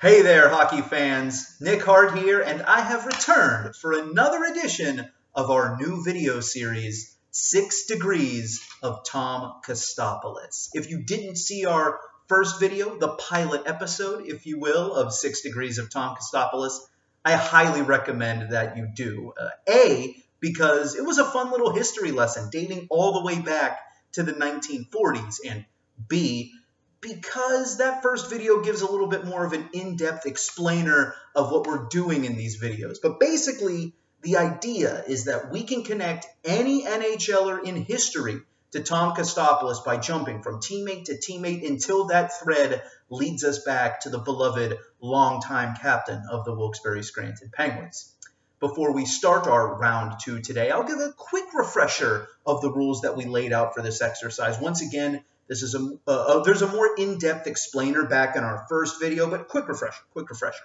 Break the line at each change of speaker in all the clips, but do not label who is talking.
Hey there, hockey fans. Nick Hart here, and I have returned for another edition of our new video series, Six Degrees of Tom Kostopoulos. If you didn't see our first video, the pilot episode, if you will, of Six Degrees of Tom Kostopoulos, I highly recommend that you do. Uh, a, because it was a fun little history lesson dating all the way back to the 1940s, and B, because that first video gives a little bit more of an in-depth explainer of what we're doing in these videos. But basically, the idea is that we can connect any NHLer in history to Tom Kostopoulos by jumping from teammate to teammate until that thread leads us back to the beloved longtime captain of the Wilkes-Barre Scranton Penguins. Before we start our round two today, I'll give a quick refresher of the rules that we laid out for this exercise. Once again, this is a uh, uh, there's a more in-depth explainer back in our first video, but quick refresher, quick refresher.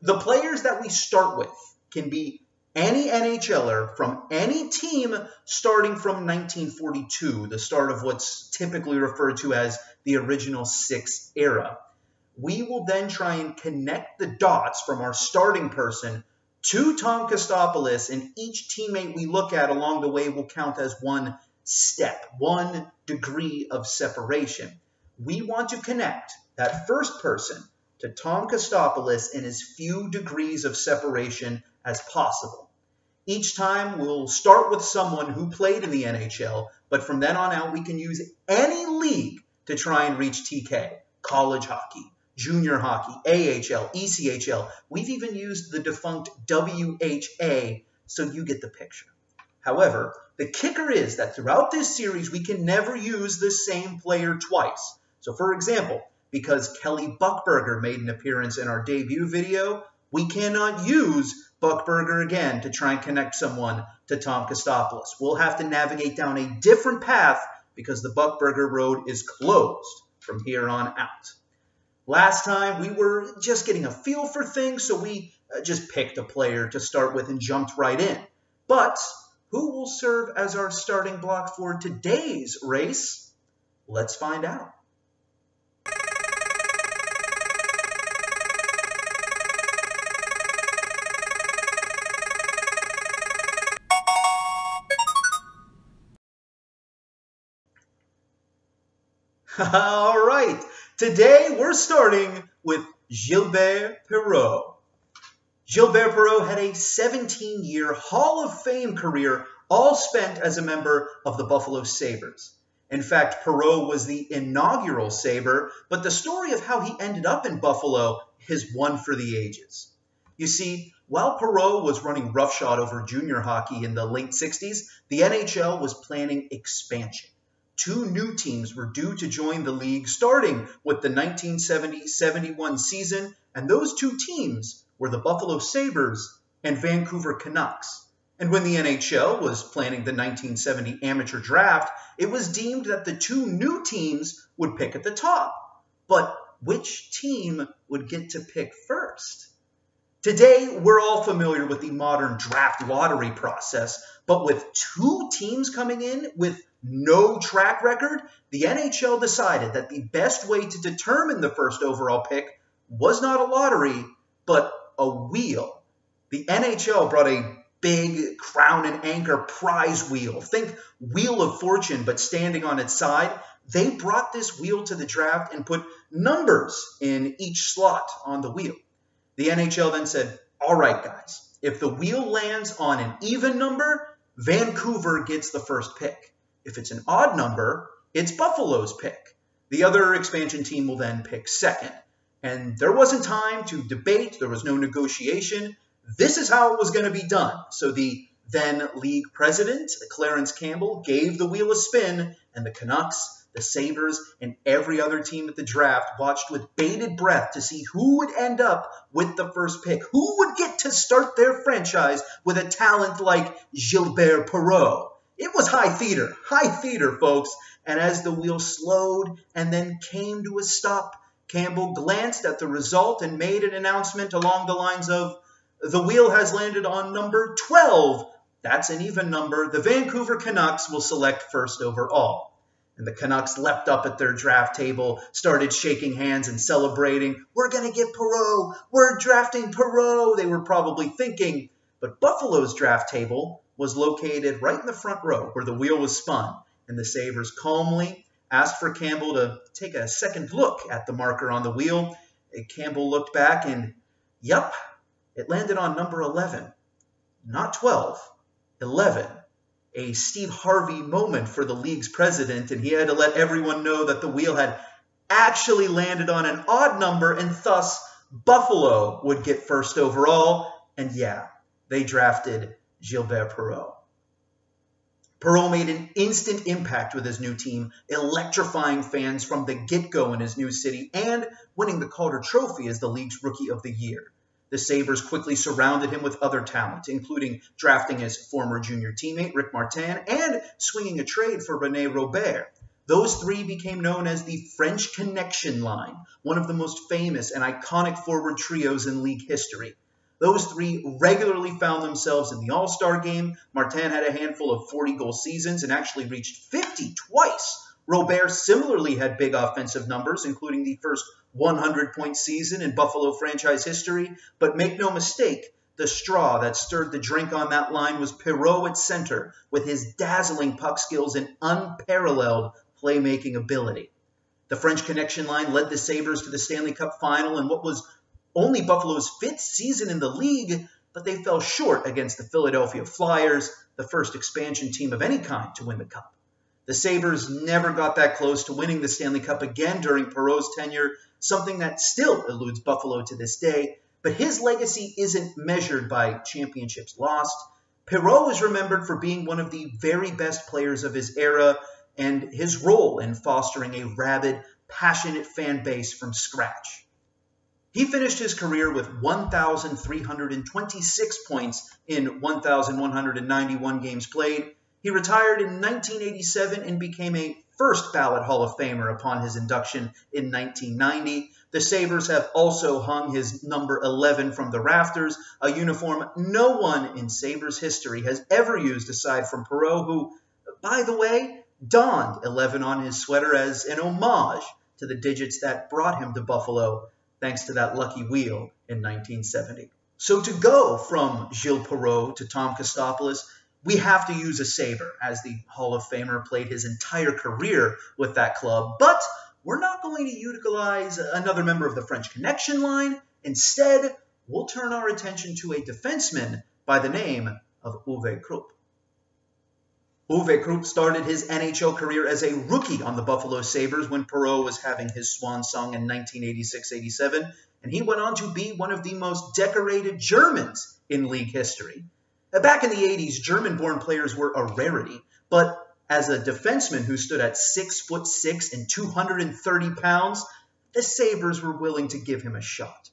The players that we start with can be any NHLer from any team starting from 1942, the start of what's typically referred to as the original six era. We will then try and connect the dots from our starting person to Tom Kostopoulos, and each teammate we look at along the way will count as one step, one degree of separation. We want to connect that first person to Tom Kostopoulos in as few degrees of separation as possible. Each time we'll start with someone who played in the NHL, but from then on out we can use any league to try and reach TK, college hockey, junior hockey, AHL, ECHL. We've even used the defunct WHA, so you get the picture. However, the kicker is that throughout this series, we can never use the same player twice. So for example, because Kelly Buckberger made an appearance in our debut video, we cannot use Buckberger again to try and connect someone to Tom Kostopoulos. We'll have to navigate down a different path because the Buckberger road is closed from here on out. Last time we were just getting a feel for things, so we uh, just picked a player to start with and jumped right in. But who will serve as our starting block for today's race? Let's find out. All right, today we're starting with Gilbert Perreault. Gilbert Perreault had a 17 year Hall of Fame career, all spent as a member of the Buffalo Sabres. In fact, Perreault was the inaugural Sabre, but the story of how he ended up in Buffalo is one for the ages. You see, while Perreault was running roughshod over junior hockey in the late 60s, the NHL was planning expansion. Two new teams were due to join the league starting with the 1970 71 season, and those two teams were the Buffalo Sabres and Vancouver Canucks. And when the NHL was planning the 1970 amateur draft, it was deemed that the two new teams would pick at the top. But which team would get to pick first? Today, we're all familiar with the modern draft lottery process, but with two teams coming in with no track record, the NHL decided that the best way to determine the first overall pick was not a lottery, but a wheel. The NHL brought a big crown and anchor prize wheel. Think Wheel of Fortune, but standing on its side. They brought this wheel to the draft and put numbers in each slot on the wheel. The NHL then said, All right, guys, if the wheel lands on an even number, Vancouver gets the first pick. If it's an odd number, it's Buffalo's pick. The other expansion team will then pick second. And there wasn't time to debate, there was no negotiation. This is how it was going to be done. So the then league president, Clarence Campbell, gave the wheel a spin, and the Canucks, the Sabres, and every other team at the draft watched with bated breath to see who would end up with the first pick. Who would get to start their franchise with a talent like Gilbert Perreault? It was high theater, high theater, folks. And as the wheel slowed and then came to a stop, Campbell glanced at the result and made an announcement along the lines of, The wheel has landed on number 12. That's an even number. The Vancouver Canucks will select first overall. And the Canucks leapt up at their draft table, started shaking hands and celebrating. We're going to get Perreault. We're drafting Perreault, they were probably thinking. But Buffalo's draft table was located right in the front row where the wheel was spun. And the Sabres calmly asked for Campbell to take a second look at the marker on the wheel. Campbell looked back and, yup, it landed on number 11. Not 12, 11 a Steve Harvey moment for the league's president, and he had to let everyone know that the wheel had actually landed on an odd number, and thus Buffalo would get first overall. And yeah, they drafted Gilbert Perreault. Perreault made an instant impact with his new team, electrifying fans from the get go in his new city and winning the Calder Trophy as the league's Rookie of the Year. The Sabres quickly surrounded him with other talent, including drafting his former junior teammate Rick Martin and swinging a trade for Rene Robert. Those three became known as the French Connection Line, one of the most famous and iconic forward trios in league history. Those three regularly found themselves in the All Star game. Martin had a handful of 40 goal seasons and actually reached 50 twice. Robert similarly had big offensive numbers, including the first 100 point season in Buffalo franchise history. But make no mistake, the straw that stirred the drink on that line was Perreault at center with his dazzling puck skills and unparalleled playmaking ability. The French connection line led the Sabres to the Stanley Cup final in what was only Buffalo's fifth season in the league, but they fell short against the Philadelphia Flyers, the first expansion team of any kind to win the Cup. The Sabres never got that close to winning the Stanley Cup again during Perreault's tenure, something that still eludes Buffalo to this day. But his legacy isn't measured by championships lost. Perreault is remembered for being one of the very best players of his era and his role in fostering a rabid, passionate fan base from scratch. He finished his career with 1,326 points in 1,191 games played. He retired in 1987 and became a first ballot Hall of Famer upon his induction in 1990. The Sabres have also hung his number 11 from the rafters, a uniform no one in Sabres history has ever used aside from Perreault, who, by the way, donned 11 on his sweater as an homage to the digits that brought him to Buffalo thanks to that lucky wheel in 1970. So to go from Gilles Perreault to Tom Kostopoulos we have to use a Sabre, as the Hall of Famer played his entire career with that club. But we're not going to utilize another member of the French Connection line. Instead, we'll turn our attention to a defenseman by the name of Uwe Krupp. Uwe Krupp started his NHL career as a rookie on the Buffalo Sabres when Perreault was having his swan song in 1986-87, and he went on to be one of the most decorated Germans in league history. Back in the 80s, German born players were a rarity, but as a defenseman who stood at 6 foot 6 and 230 pounds, the Sabres were willing to give him a shot.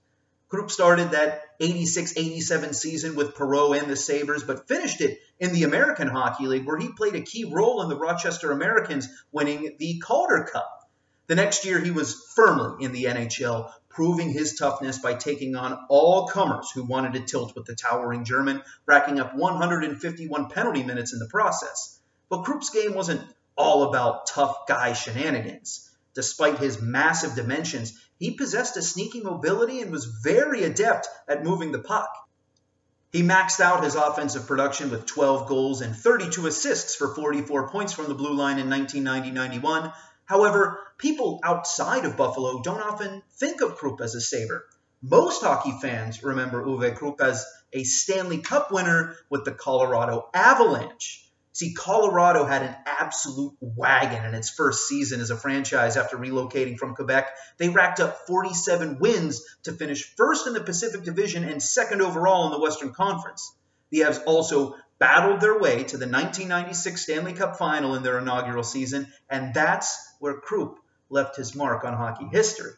Krupp started that 86-87 season with Perreault and the Sabres, but finished it in the American Hockey League, where he played a key role in the Rochester Americans winning the Calder Cup. The next year, he was firmly in the NHL, proving his toughness by taking on all comers who wanted to tilt with the towering German, racking up 151 penalty minutes in the process. But Krupp's game wasn't all about tough guy shenanigans. Despite his massive dimensions, he possessed a sneaky mobility and was very adept at moving the puck. He maxed out his offensive production with 12 goals and 32 assists for 44 points from the blue line in 1990-91, However, people outside of Buffalo don't often think of Krupp as a Sabre. Most hockey fans remember Uwe Krupp as a Stanley Cup winner with the Colorado Avalanche. See, Colorado had an absolute wagon in its first season as a franchise after relocating from Quebec. They racked up 47 wins to finish first in the Pacific Division and second overall in the Western Conference. The Avs also battled their way to the 1996 Stanley Cup final in their inaugural season, and that's where Krupp left his mark on hockey history.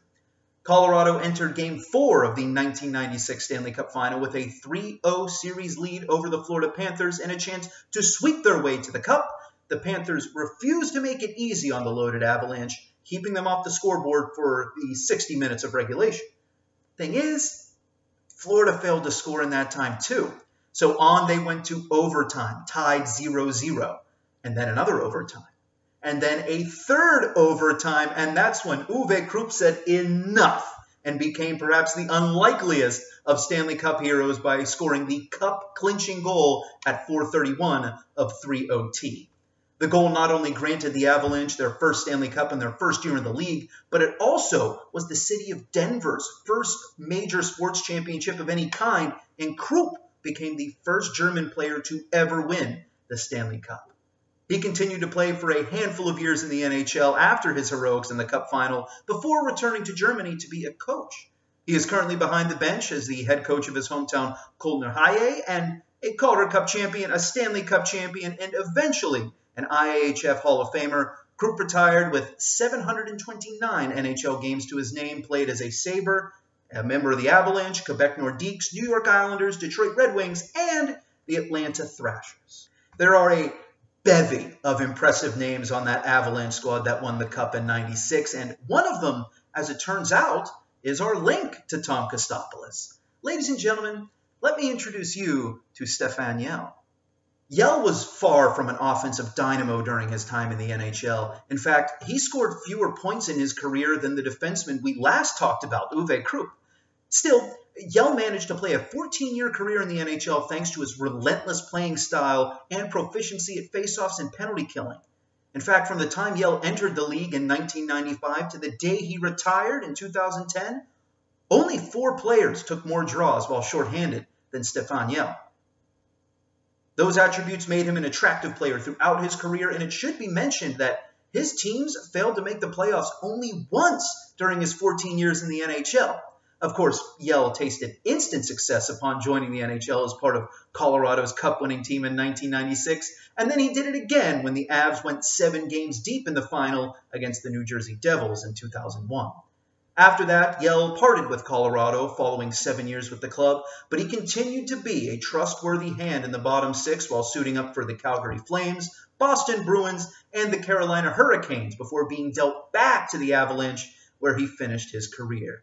Colorado entered Game 4 of the 1996 Stanley Cup Final with a 3-0 series lead over the Florida Panthers and a chance to sweep their way to the Cup. The Panthers refused to make it easy on the loaded Avalanche, keeping them off the scoreboard for the 60 minutes of regulation. Thing is, Florida failed to score in that time too. So on they went to overtime, tied 0-0, and then another overtime and then a third overtime, and that's when Uwe Krupp said enough and became perhaps the unlikeliest of Stanley Cup heroes by scoring the cup clinching goal at 431 of 3 OT. The goal not only granted the Avalanche their first Stanley Cup in their first year in the league, but it also was the city of Denver's first major sports championship of any kind, and Krupp became the first German player to ever win the Stanley Cup. He continued to play for a handful of years in the NHL after his heroics in the Cup final before returning to Germany to be a coach. He is currently behind the bench as the head coach of his hometown Kölner Haie and a Calder Cup champion, a Stanley Cup champion, and eventually an IIHF Hall of Famer. Krupp retired with 729 NHL games to his name, played as a Sabre, a member of the Avalanche, Quebec Nordiques, New York Islanders, Detroit Red Wings, and the Atlanta Thrashers. There are a bevy of impressive names on that Avalanche squad that won the Cup in 96, and one of them, as it turns out, is our link to Tom Kostopoulos. Ladies and gentlemen, let me introduce you to Stéphane Yelle. Yelle was far from an offensive dynamo during his time in the NHL. In fact, he scored fewer points in his career than the defenseman we last talked about, Uwe Krupp. Still, Yelle managed to play a 14 year career in the NHL thanks to his relentless playing style and proficiency at faceoffs and penalty killing. In fact, from the time Yelle entered the league in 1995 to the day he retired in 2010, only four players took more draws while shorthanded than Stéphane Yelle. Those attributes made him an attractive player throughout his career, and it should be mentioned that his teams failed to make the playoffs only once during his 14 years in the NHL. Of course, Yelle tasted instant success upon joining the NHL as part of Colorado's cup winning team in 1996, and then he did it again when the Avs went seven games deep in the final against the New Jersey Devils in 2001. After that, Yelle parted with Colorado following seven years with the club, but he continued to be a trustworthy hand in the bottom six while suiting up for the Calgary Flames, Boston Bruins, and the Carolina Hurricanes before being dealt back to the Avalanche, where he finished his career.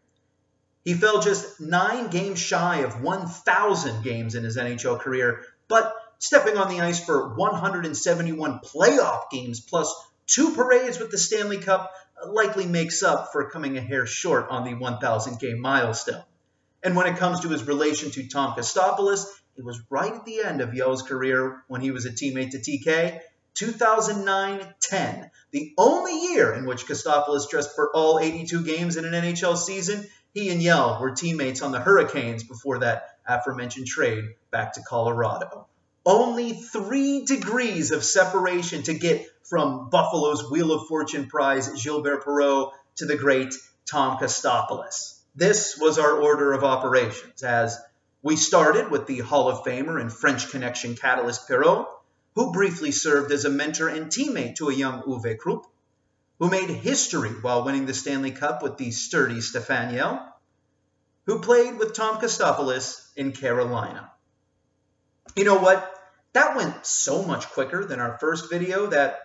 He fell just nine games shy of 1,000 games in his NHL career, but stepping on the ice for 171 playoff games plus two parades with the Stanley Cup likely makes up for coming a hair short on the 1,000 game milestone. And when it comes to his relation to Tom Kostopoulos, it was right at the end of Yo's career when he was a teammate to TK. 2009-10, the only year in which Kostopoulos dressed for all 82 games in an NHL season, he and Yelle were teammates on the Hurricanes before that aforementioned trade back to Colorado. Only three degrees of separation to get from Buffalo's Wheel of Fortune prize Gilbert Perreault to the great Tom Kostopoulos. This was our order of operations, as we started with the Hall of Famer and French connection catalyst Perreault, who briefly served as a mentor and teammate to a young Uwe Krupp, who made history while winning the Stanley Cup with the sturdy Stéphane Yelle, who played with Tom Kostopoulos in Carolina. You know what? That went so much quicker than our first video that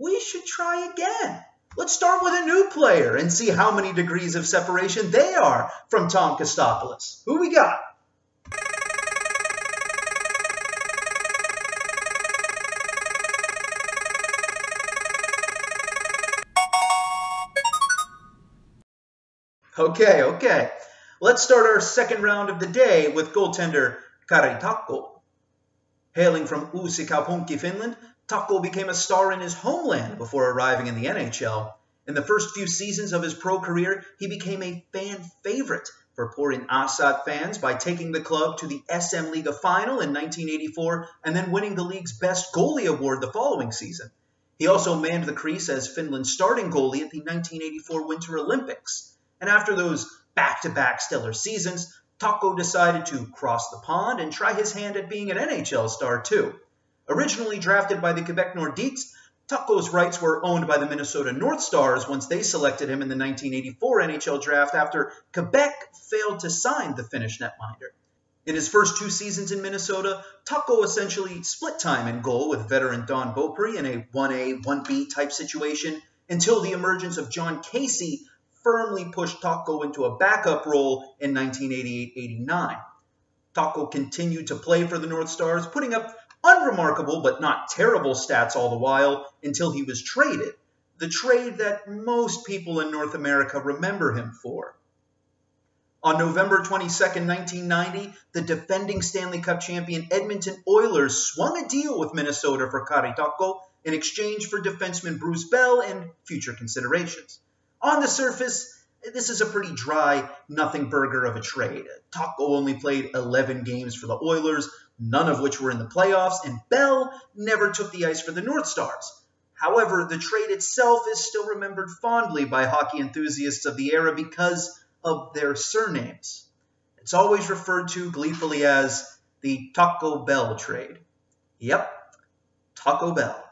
we should try again. Let's start with a new player and see how many degrees of separation they are from Tom Kostopoulos. Who we got? Okay, okay. Let's start our second round of the day with goaltender Kari Takko. Hailing from Uusikaupunki, Finland, Takko became a star in his homeland before arriving in the NHL. In the first few seasons of his pro career, he became a fan favorite for Porin Ässät fans by taking the club to the SM Liga final in 1984 and then winning the league's best goalie award the following season. He also manned the crease as Finland's starting goalie at the 1984 Winter Olympics. And after those back to back stellar seasons, Takko decided to cross the pond and try his hand at being an NHL star too. Originally drafted by the Quebec Nordiques, Takko's rights were owned by the Minnesota North Stars once they selected him in the 1984 NHL draft after Quebec failed to sign the Finnish netminder. In his first two seasons in Minnesota, Takko essentially split time in goal with veteran Don Beaupre in a 1A, 1B type situation until the emergence of Jon Casey firmly pushed Takko into a backup role in 1988-89. Takko continued to play for the North Stars, putting up Unremarkable, but not terrible stats all the while until he was traded. The trade that most people in North America remember him for. On November 22, 1990, the defending Stanley Cup champion Edmonton Oilers swung a deal with Minnesota for Kari Takko in exchange for defenseman Bruce Bell and future considerations. On the surface, this is a pretty dry, nothing burger of a trade. Takko only played 11 games for the Oilers, none of which were in the playoffs, and Bell never took the ice for the North Stars. However, the trade itself is still remembered fondly by hockey enthusiasts of the era because of their surnames. It's always referred to gleefully as the Taco Bell trade. Yep, Taco Bell.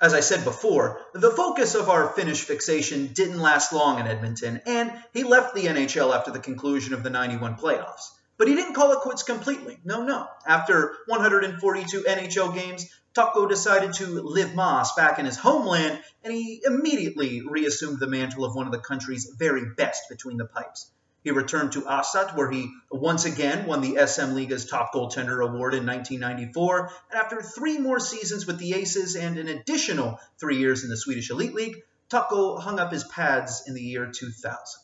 As I said before, the focus of our Finnish fixation didn't last long in Edmonton, and he left the NHL after the conclusion of the 91 playoffs. But he didn't call it quits completely. No, no. After 142 NHL games, Takko decided to live Mas back in his homeland, and he immediately reassumed the mantle of one of the country's very best between the pipes. He returned to Ässät, where he once again won the SM Liga's top goaltender award in 1994. And after three more seasons with the Aces and an additional three years in the Swedish Elite League, Takko hung up his pads in the year 2000.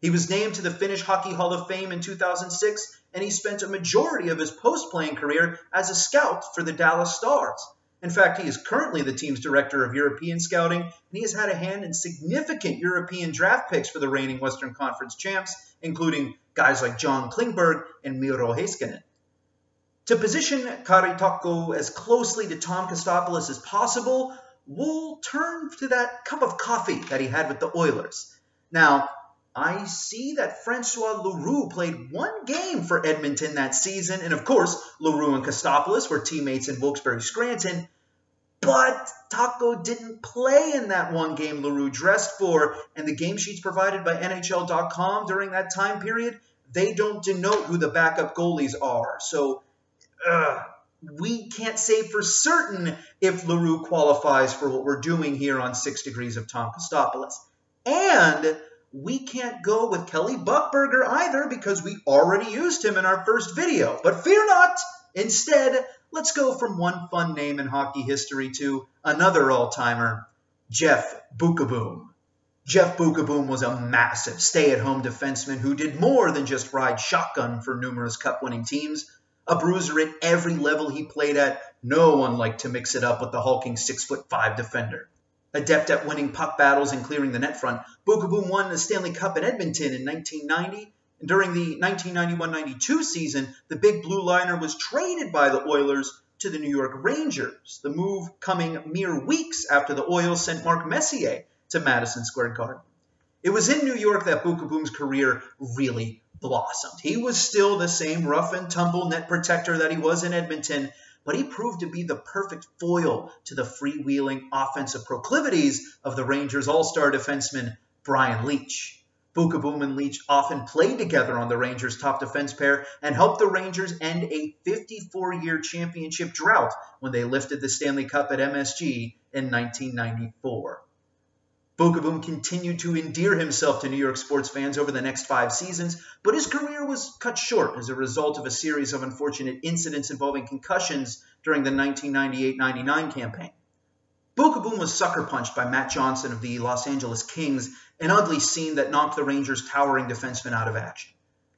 He was named to the Finnish Hockey Hall of Fame in 2006, and he spent a majority of his post playing career as a scout for the Dallas Stars. In fact, he is currently the team's director of European scouting, and he has had a hand in significant European draft picks for the reigning Western Conference champs, including guys like John Klingberg and Miro Heiskanen. To position Kari Takko as closely to Tom Kostopoulos as possible, we'll turn to that cup of coffee that he had with the Oilers. Now, I see that Francois Leroux played one game for Edmonton that season, and of course, Leroux and Kostopoulos were teammates in Wilkes-Barre Scranton. But Takko didn't play in that one game Leroux dressed for, and the game sheets provided by NHL.com during that time period, they don't denote who the backup goalies are. So, uh, we can't say for certain if Leroux qualifies for what we're doing here on Six Degrees of Tom Kostopoulos. And we can't go with Kelly Buckberger either because we already used him in our first video. But fear not! Instead, let's go from one fun name in hockey history to another all-timer, Jeff Beukeboom. Jeff Beukeboom was a massive stay-at-home defenseman who did more than just ride shotgun for numerous cup-winning teams. A bruiser at every level he played at, no one liked to mix it up with the hulking six-foot-five defender. Adept at winning puck battles and clearing the net front, Beukeboom won the Stanley Cup in Edmonton in 1990. And during the 1991-92 season, the big blue liner was traded by the Oilers to the New York Rangers, the move coming mere weeks after the Oils sent Mark Messier to Madison Square Garden. It was in New York that Beukeboom's career really blossomed. He was still the same rough and tumble net protector that he was in Edmonton, but he proved to be the perfect foil to the freewheeling offensive proclivities of the Rangers' all-star defenseman Brian Leetch. Beukeboom and Leetch often played together on the Rangers' top defense pair and helped the Rangers end a 54-year championship drought when they lifted the Stanley Cup at MSG in 1994. Beukeboom continued to endear himself to New York sports fans over the next five seasons, but his career was cut short as a result of a series of unfortunate incidents involving concussions during the 1998-99 campaign. Beukeboom was sucker punched by Matt Johnson of the Los Angeles Kings, an ugly scene that knocked the Rangers' towering defenseman out of action.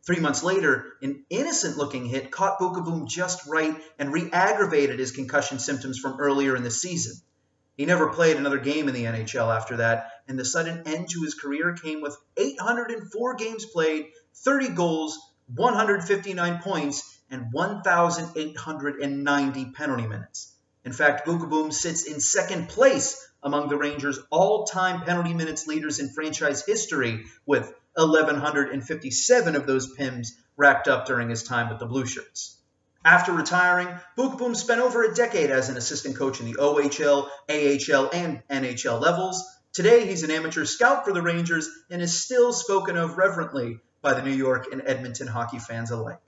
Three months later, an innocent-looking hit caught Beukeboom just right and re-aggravated his concussion symptoms from earlier in the season. He never played another game in the NHL after that, and the sudden end to his career came with 804 games played, 30 goals, 159 points, and 1,890 penalty minutes. In fact, Beukeboom sits in second place among the Rangers' all-time penalty minutes leaders in franchise history, with 1,157 of those PIMs racked up during his time with the Blue Shirts. After retiring, Beukeboom spent over a decade as an assistant coach in the OHL, AHL, and NHL levels. Today, he's an amateur scout for the Rangers and is still spoken of reverently by the New York and Edmonton hockey fans alike.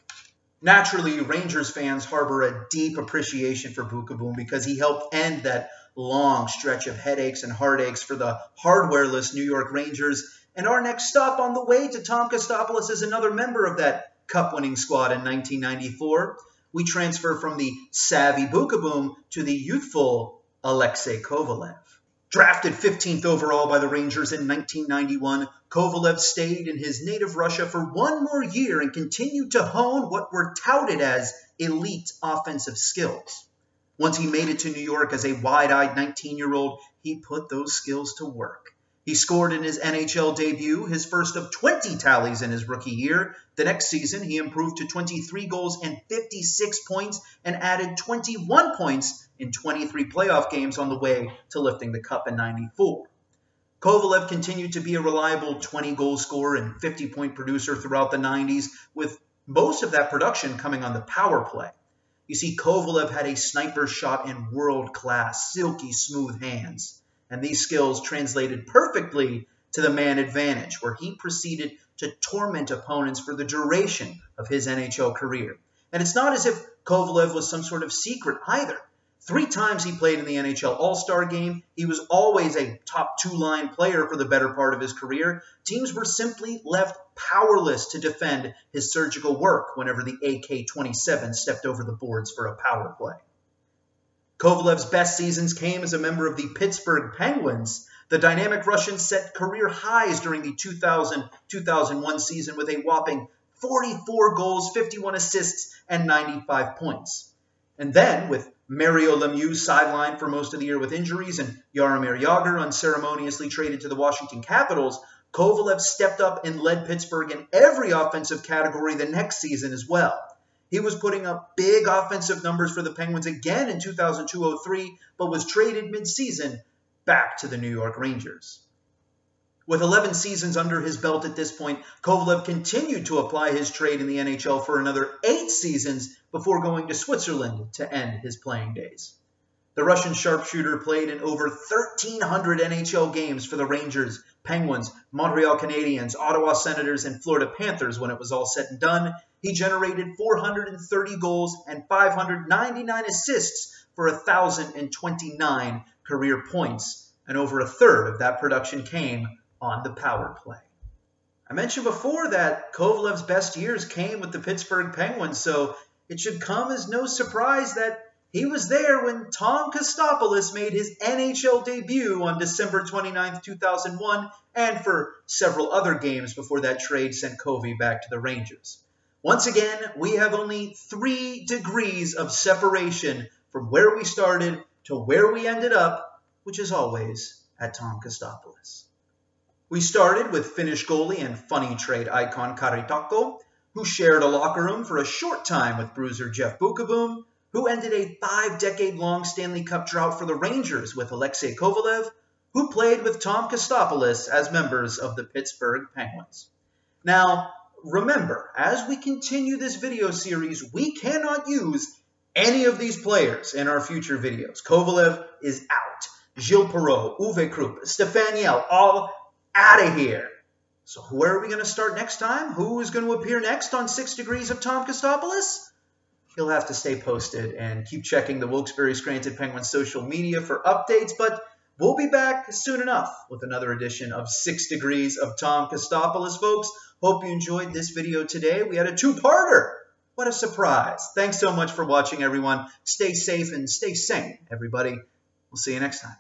Naturally, Rangers fans harbor a deep appreciation for Beukeboom because he helped end that long stretch of headaches and heartaches for the hardwareless New York Rangers. And our next stop on the way to Tom Kostopoulos is another member of that cup winning squad in 1994. we transfer from the savvy Beukeboom to the youthful Alexei Kovalev. Drafted 15th overall by the Rangers in 1991, Kovalev stayed in his native Russia for one more year and continued to hone what were touted as elite offensive skills. Once he made it to New York as a wide eyed 19 year old, he put those skills to work. He scored in his NHL debut, his first of 20 tallies in his rookie year. The next season, he improved to 23 goals and 56 points and added 21 points in 23 playoff games on the way to lifting the cup in 94. Kovalev continued to be a reliable 20 goal scorer and 50 point producer throughout the 90s, with most of that production coming on the power play. You see, Kovalev had a sniper shot in world class, silky smooth hands and these skills translated perfectly to the man advantage, where he proceeded to torment opponents for the duration of his NHL career. And it's not as if Kovalev was some sort of secret either. Three times he played in the NHL All Star game. He was always a top two line player for the better part of his career. Teams were simply left powerless to defend his surgical work whenever the AK 27 stepped over the boards for a power play. Kovalev's best seasons came as a member of the Pittsburgh Penguins. The dynamic Russian set career highs during the 2000 2001 season with a whopping 44 goals, 51 assists, and 95 points. And then, with Mario Lemieux sidelined for most of the year with injuries and Jaromir Jagr unceremoniously traded to the Washington Capitals, Kovalev stepped up and led Pittsburgh in every offensive category the next season as well. He was putting up big offensive numbers for the Penguins again in 2002-03, but was traded midseason back to the New York Rangers. With 11 seasons under his belt at this point, Kovalev continued to apply his trade in the NHL for another eight seasons before going to Switzerland to end his playing days. The Russian sharpshooter played in over 1,300 NHL games for the Rangers, Penguins, Montreal Canadiens, Ottawa Senators, and Florida Panthers when it was all said and done, he generated 430 goals and 599 assists for 1,029 career points, and over a third of that production came on the power play. I mentioned before that Kovalev's best years came with the Pittsburgh Penguins, so it should come as no surprise that he was there when Tom Kostopoulos made his NHL debut on December 29, 2001, and for several other games before that trade sent Kovy back to the Rangers. Once again, we have only three degrees of separation from where we started to where we ended up, which is always at Tom Kostopoulos. We started with Finnish goalie and funny trade icon Kari Takko, who shared a locker room for a short time with bruiser Jeff Beukeboom, who ended a five-decade-long Stanley Cup drought for the Rangers with Alexei Kovalev, who played with Tom Kostopoulos as members of the Pittsburgh Penguins. Now, remember, as we continue this video series, we cannot use any of these players in our future videos. Kovalev is out. Gilles Perreault, Uwe Krupp, Stéphane Yelle, all out of here. So where are we going to start next time? Who is going to appear next on Six Degrees of Tom Kostopoulos? He'll have to stay posted and keep checking the Wilkes-Barre Scranton Penguins social media for updates, but we'll be back soon enough with another edition of Six Degrees of Tom Kostopoulos, folks. Hope you enjoyed this video today. We had a two-parter. What a surprise. Thanks so much for watching, everyone. Stay safe and stay sane, everybody. We'll see you next time.